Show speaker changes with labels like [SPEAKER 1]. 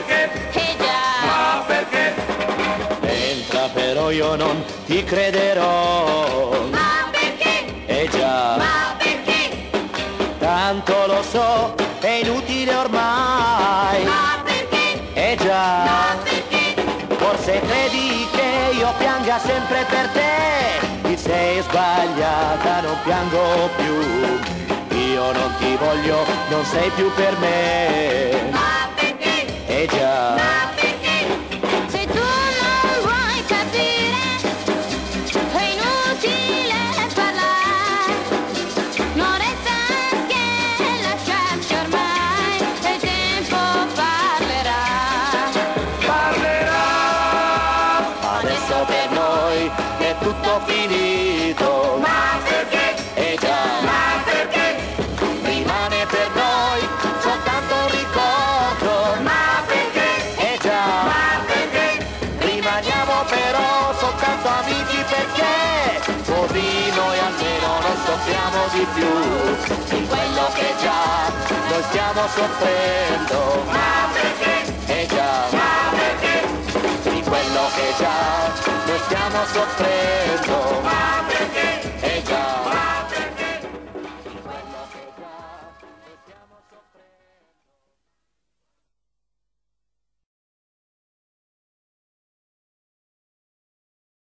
[SPEAKER 1] perché? Eh già. Ma perché? Entra però io non ti crederò.
[SPEAKER 2] Ma perché?
[SPEAKER 1] Eh già.
[SPEAKER 2] Ma perché?
[SPEAKER 1] Tanto lo so, è inutile ormai.
[SPEAKER 2] Ma perché?
[SPEAKER 1] Eh già.
[SPEAKER 2] Ma perché?
[SPEAKER 1] Forse credi che io pianga sempre per te. Ti sei sbagliata, non piango più. Io non ti voglio, non sei più per me. Tutto finito.
[SPEAKER 2] Ma perché?
[SPEAKER 1] E già,
[SPEAKER 2] Ma perché?
[SPEAKER 1] rimane per noi soltanto un ricordo.
[SPEAKER 2] Ma perché?
[SPEAKER 1] E già,
[SPEAKER 2] Ma perché?
[SPEAKER 1] rimaniamo però soltanto amici perché così noi almeno non soffriamo di più di quello che già noi stiamo soffrendo.
[SPEAKER 2] Ma perché?
[SPEAKER 1] di